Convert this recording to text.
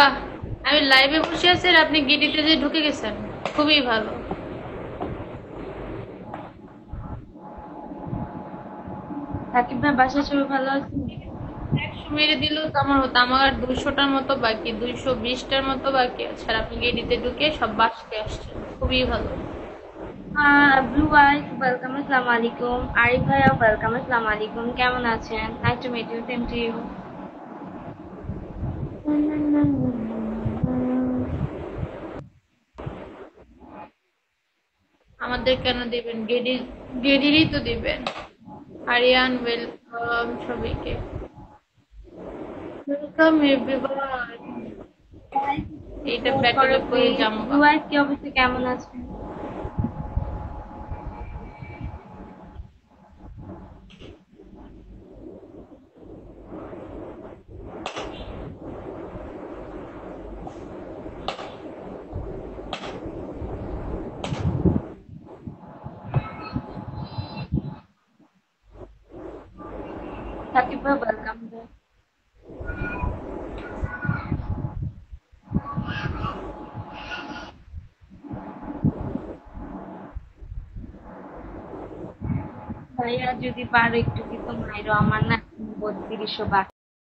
বাহ আমি লাইভে বসে আছি আর আপনি গিডিতে যে ঢুকে গেছেন। খুবই ভালো। সাকিব ভাই বাসায় সবাই ভালো আছে একশো মেরে দিলেও তো আমার হতো আমার আর দুইশোটার মতো বাকি দুইশো বিশটার মতো বাকি আছে। আর আপনি গেডিতে ঢুকে সব আসছেন। খুবই ভালো। ব্লু আইস ওয়েলকাম আসসালামু আলাইকুম। আরিফ ভাইয়া ওয়েলকাম আসসালামু আলাইকুম। কেমন আছেন? Nice to meet you same to you আমাদের কেন দিবেন? গেডি, গেডিরই তো দিবেন। আরিয়ান ওয়েলকাম সবাইকে। Welcome, everyone. এইটা ব্যাটলে করে যাব কি অবস্থা কেমন আছেন? ভাইয়া যদি পারো একটু কি তো মাইরো আমার না বত্রিশশো বাকি